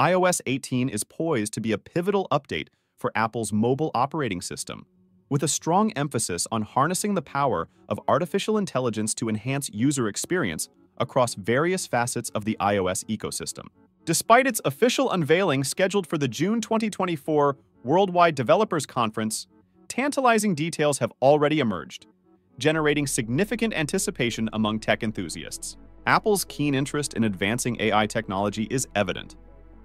iOS 18 is poised to be a pivotal update for Apple's mobile operating system, with a strong emphasis on harnessing the power of artificial intelligence to enhance user experience across various facets of the iOS ecosystem. Despite its official unveiling scheduled for the June 2024 Worldwide Developers Conference, tantalizing details have already emerged, generating significant anticipation among tech enthusiasts. Apple's keen interest in advancing AI technology is evident,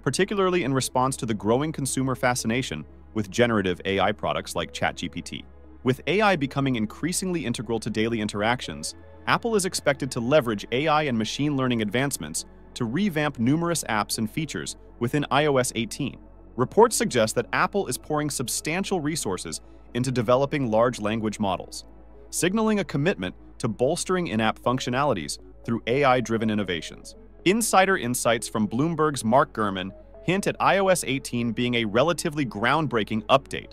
particularly in response to the growing consumer fascination with generative AI products like ChatGPT. With AI becoming increasingly integral to daily interactions, Apple is expected to leverage AI and machine learning advancements to revamp numerous apps and features within iOS 18. Reports suggest that Apple is pouring substantial resources into developing large language models, signaling a commitment to bolstering in-app functionalities through AI-driven innovations. Insider insights from Bloomberg's Mark Gurman hint at iOS 18 being a relatively groundbreaking update,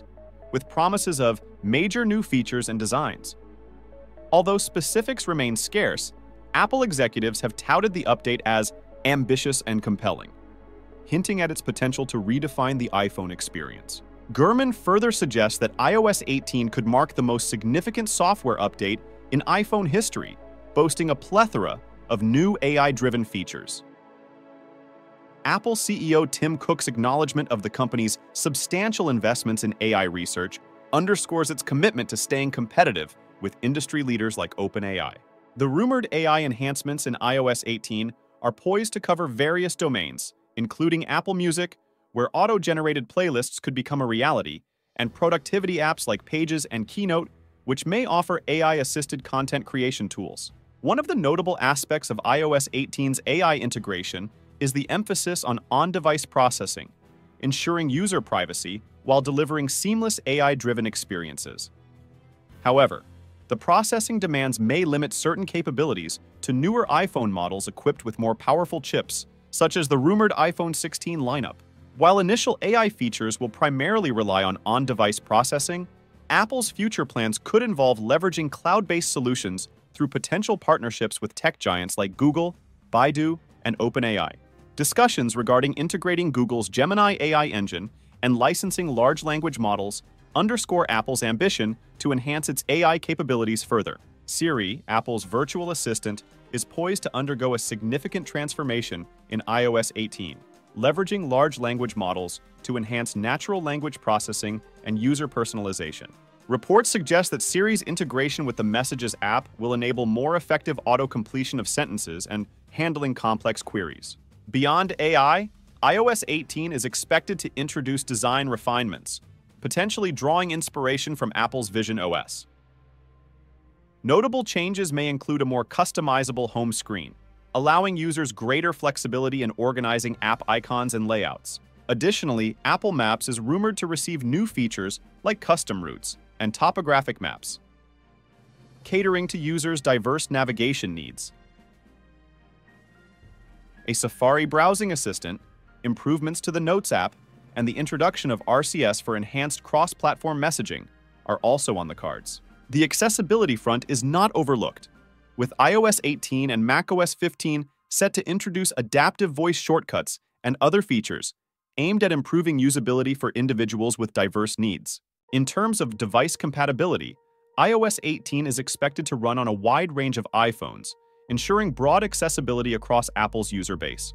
with promises of major new features and designs. Although specifics remain scarce, Apple executives have touted the update as ambitious and compelling, hinting at its potential to redefine the iPhone experience. Gurman further suggests that iOS 18 could mark the most significant software update in iPhone history, boasting a plethora of new AI-driven features. Apple CEO Tim Cook's acknowledgement of the company's substantial investments in AI research underscores its commitment to staying competitive with industry leaders like OpenAI. The rumored AI enhancements in iOS 18 are poised to cover various domains, including Apple Music, where auto-generated playlists could become a reality, and productivity apps like Pages and Keynote, which may offer AI-assisted content creation tools. One of the notable aspects of iOS 18's AI integration is the emphasis on on-device processing, ensuring user privacy while delivering seamless AI-driven experiences. However, the processing demands may limit certain capabilities to newer iPhone models equipped with more powerful chips, such as the rumored iPhone 16 lineup. While initial AI features will primarily rely on on-device processing, Apple's future plans could involve leveraging cloud-based solutions through potential partnerships with tech giants like Google, Baidu, and OpenAI. Discussions regarding integrating Google's Gemini AI engine and licensing large language models underscore Apple's ambition to enhance its AI capabilities further. Siri, Apple's virtual assistant, is poised to undergo a significant transformation in iOS 18 leveraging large language models to enhance natural language processing and user personalization. Reports suggest that Siri's integration with the Messages app will enable more effective auto-completion of sentences and handling complex queries. Beyond AI, iOS 18 is expected to introduce design refinements, potentially drawing inspiration from Apple's Vision OS. Notable changes may include a more customizable home screen, allowing users greater flexibility in organizing app icons and layouts. Additionally, Apple Maps is rumored to receive new features like custom routes and topographic maps, catering to users' diverse navigation needs. A Safari browsing assistant, improvements to the Notes app, and the introduction of RCS for enhanced cross-platform messaging are also on the cards. The accessibility front is not overlooked, with iOS 18 and macOS 15 set to introduce adaptive voice shortcuts and other features aimed at improving usability for individuals with diverse needs. In terms of device compatibility, iOS 18 is expected to run on a wide range of iPhones, ensuring broad accessibility across Apple's user base.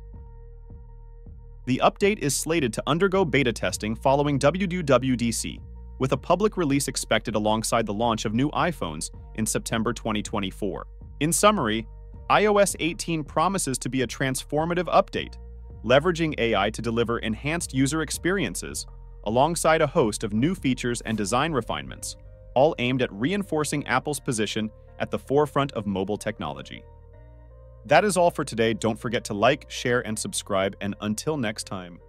The update is slated to undergo beta testing following WWDC, with a public release expected alongside the launch of new iPhones in September 2024. In summary, iOS 18 promises to be a transformative update, leveraging AI to deliver enhanced user experiences, alongside a host of new features and design refinements, all aimed at reinforcing Apple's position at the forefront of mobile technology. That is all for today. Don't forget to like, share, and subscribe, and until next time.